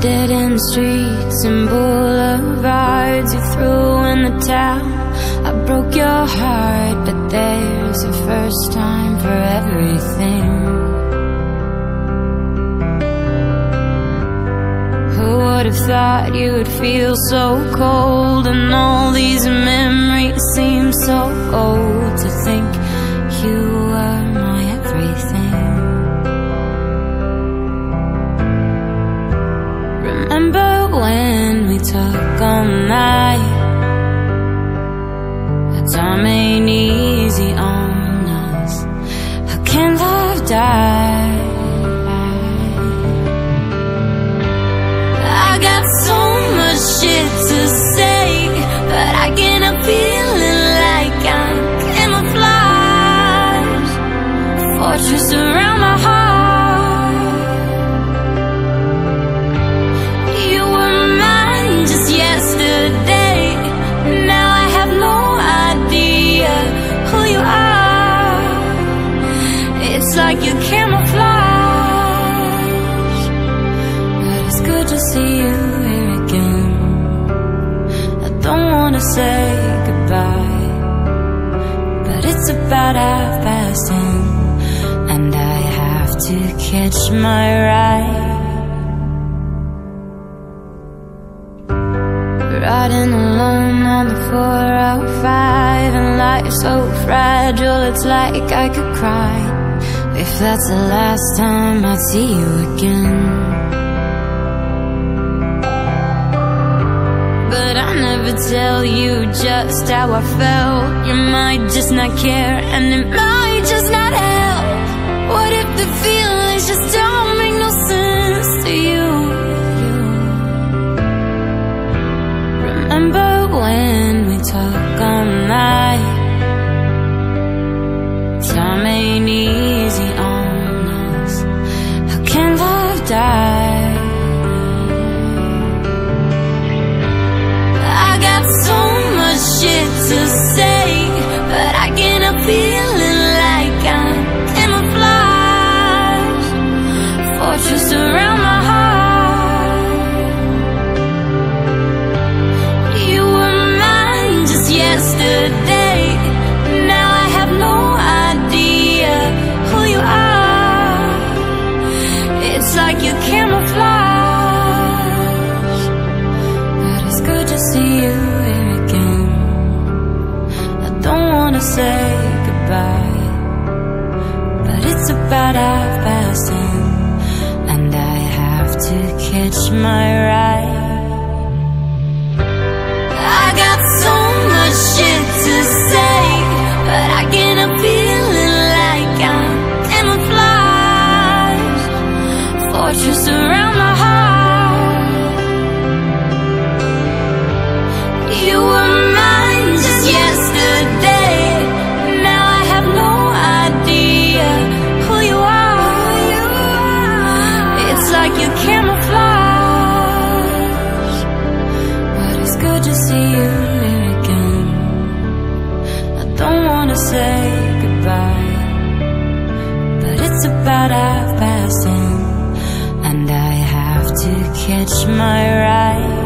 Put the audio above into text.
Dead end streets and boulevards You threw in the towel I broke your heart But there's a first time for everything. Who would have thought you would feel so cold And all these memories seem so old To Remember when we talk all night? The time ain't easy on us. How can love die? I got so much shit to say But I get a feeling like I'm camouflage Fortress around Like you camouflage. But it's good to see you here again. I don't wanna say goodbye But it's about half past ten And I have to catch my ride. Riding alone on the 405 And life's so fragile it's like I could cry If that's the last time I see you again. But I never tell you just how I felt. You might just not care and it might just not help. What if the feelings Fortress around my heart? You were mine just yesterday. Now I have no idea who you are. It's like you camouflage But it's good to see you here again. I don't wanna say goodbye But it's about half past ten catch my But I've past ten And I have to catch my ride